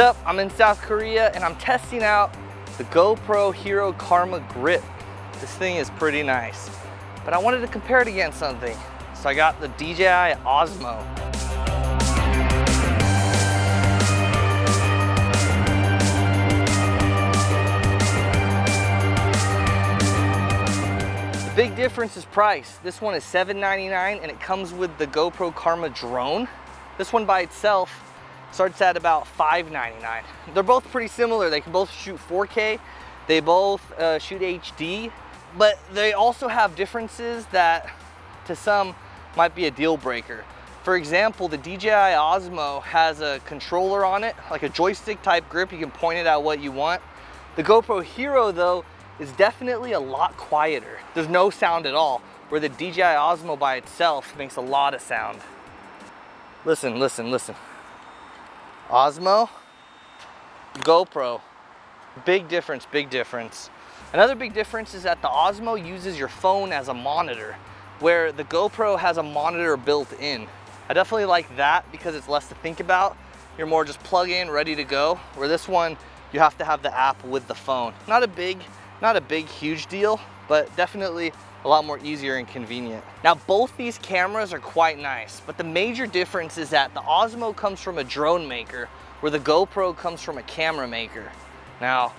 up? I'm in South Korea and I'm testing out the GoPro Hero Karma Grip. This thing is pretty nice, but I wanted to compare it against something. So I got the DJI Osmo. The big difference is price. This one is $7.99 and it comes with the GoPro Karma drone. This one by itself starts at about $5.99. They're both pretty similar. They can both shoot 4K. They both uh, shoot HD, but they also have differences that to some might be a deal breaker. For example, the DJI Osmo has a controller on it, like a joystick type grip. You can point it at what you want. The GoPro Hero though is definitely a lot quieter. There's no sound at all, where the DJI Osmo by itself makes a lot of sound. Listen, listen, listen. Osmo, GoPro. Big difference, big difference. Another big difference is that the Osmo uses your phone as a monitor, where the GoPro has a monitor built in. I definitely like that because it's less to think about. You're more just plug in, ready to go. Where this one, you have to have the app with the phone. Not a big, not a big, huge deal, but definitely a lot more easier and convenient. Now both these cameras are quite nice, but the major difference is that the Osmo comes from a drone maker where the GoPro comes from a camera maker. Now,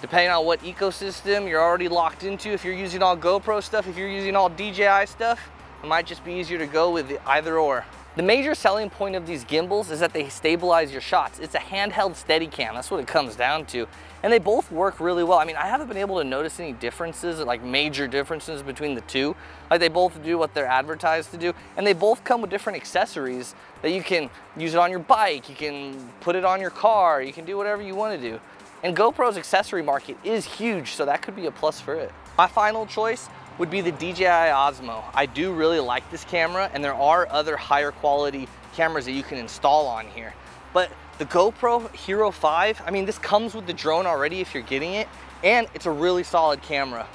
depending on what ecosystem you're already locked into, if you're using all GoPro stuff, if you're using all DJI stuff, it might just be easier to go with either or. The major selling point of these gimbals is that they stabilize your shots. It's a handheld steady cam, that's what it comes down to. And they both work really well. I mean, I haven't been able to notice any differences, like major differences between the two. Like they both do what they're advertised to do. And they both come with different accessories that you can use it on your bike, you can put it on your car, you can do whatever you want to do. And GoPro's accessory market is huge, so that could be a plus for it. My final choice would be the DJI Osmo. I do really like this camera and there are other higher quality cameras that you can install on here. But the GoPro Hero 5, I mean, this comes with the drone already if you're getting it, and it's a really solid camera.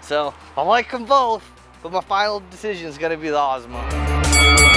So I like them both, but my final decision is gonna be the Osmo.